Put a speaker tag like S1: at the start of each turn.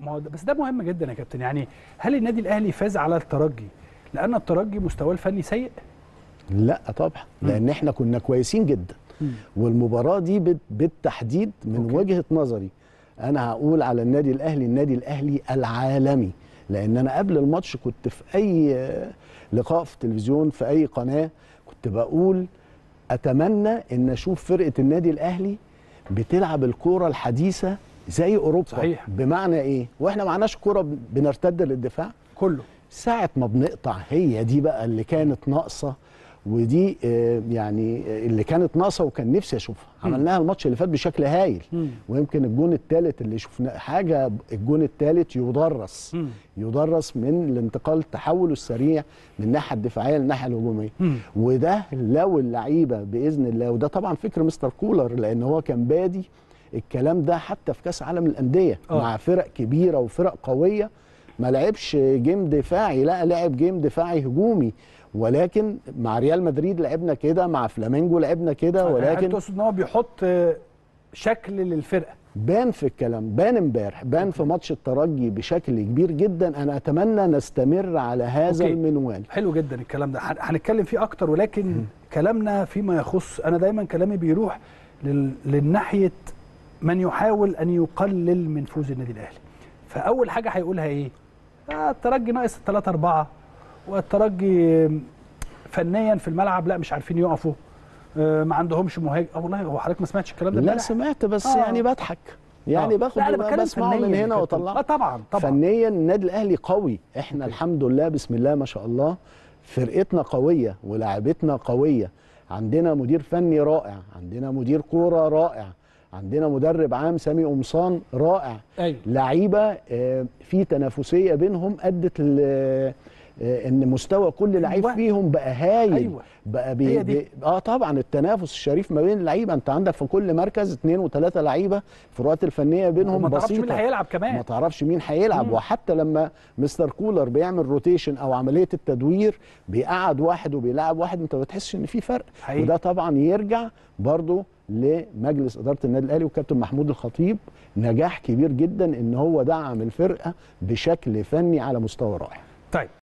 S1: ما بس ده مهم جدا يا كابتن. يعني هل النادي الأهلي فاز على الترجي لأن الترجي مستواه الفني سيء؟
S2: لا طبعا. لأن إحنا كنا كويسين جدا. والمباراة دي بالتحديد من
S1: أوكي.
S2: وجهة نظري أنا هقول على النادي الأهلي النادي الأهلي العالمي. لأن أنا قبل الماتش كنت في أي لقاء في التلفزيون في أي قناة كنت بقول أتمنى إن أشوف فرقة النادي الأهلي بتلعب الكورة الحديثة زي أوروبا.
S1: صحيح.
S2: بمعنى إيه؟ وإحنا معناش كورة بنرتد للدفاع.
S1: كله.
S2: ساعة ما بنقطع هي دي بقى اللي كانت ناقصة ودي آه، يعني آه، اللي كانت ناقصة وكان نفسي أشوفها. عملناها الماتش اللي فات بشكل هايل. ويمكن الجون الثالث اللي شفناه حاجة الجون الثالث يدرس. يدرس من الانتقال التحول السريع من الناحية الدفاعية للناحية الهجومية.
S1: مم.
S2: وده لو اللعيبة بإذن الله وده طبعا فكر مستر كولر لأن هو كان بادي الكلام ده حتى في كأس عالم الأندية
S1: آه.
S2: مع فرق كبيرة وفرق قوية. ما لعبش game دفاعي لا لعب game دفاعي هجومي. ولكن مع ريال مدريد لعبنا كده مع فلامينجو لعبنا كده
S1: هل
S2: ولكن
S1: تقصد إن هو بيحط شكل للفرقة؟
S2: بان في الكلام بان امبارح بان في ماتش الترجي بشكل كبير جدا. أنا أتمنى نستمر على هذا
S1: okay.
S2: المنوال.
S1: حلو جدا الكلام ده. هن- هنتكلم فيه أكتر ولكن كلامنا فيما يخص أنا دايما كلامي بيروح لل... للناحية من يحاول أن يقلل من فوز النادي الأهلي فأول حاجة هيقولها إيه آه الترجي ناقص 3 4 والترجي فنيا في الملعب لا مش عارفين يقفوا آه ما عندهمش مهاجم آه والله هو حضرتك ما سمعتش الكلام ده
S2: لا؟ سمعت بس
S1: آه.
S2: يعني بضحك يعني
S1: آه.
S2: باخد بسمعه من هنا. واطلعه
S1: آه طبعا طبعا
S2: فنيا النادي الأهلي قوي إحنا
S1: أوكي.
S2: الحمد لله بسم الله ما شاء الله فرقتنا قوية ولاعبتنا قوية عندنا مدير فني رائع عندنا مدير كورة رائع عندنا مدرب عام سامي قمصان رائع.
S1: أيوه.
S2: لعيبة آه، في تنافسية بينهم أدت إن مستوى كل لعيب
S1: أيوة.
S2: فيهم بقى هايل
S1: أيوة.
S2: بقى بي
S1: هي دي.
S2: بي آه طبعا التنافس الشريف ما بين اللعيبه أنت عندك في كل مركز اثنين وثلاثه لعيبة الفروقات الفنية بينهم
S1: تعرفش
S2: بسيطه
S1: مين اللي هيلعب كمان
S2: ما تعرفش مين هيلعب
S1: مم.
S2: وحتى لما مستر كولر بيعمل روتيشن أو عملية التدوير بيقعد واحد وبيلعب واحد أنت ما بتحسش إن في فرق
S1: حقيقي.
S2: وده طبعا يرجع برضو لمجلس إدارة النادي الأهلي وكابتن محمود الخطيب نجاح كبير جدا إن هو دعم الفرقة بشكل فني على مستوى رائع
S1: طيب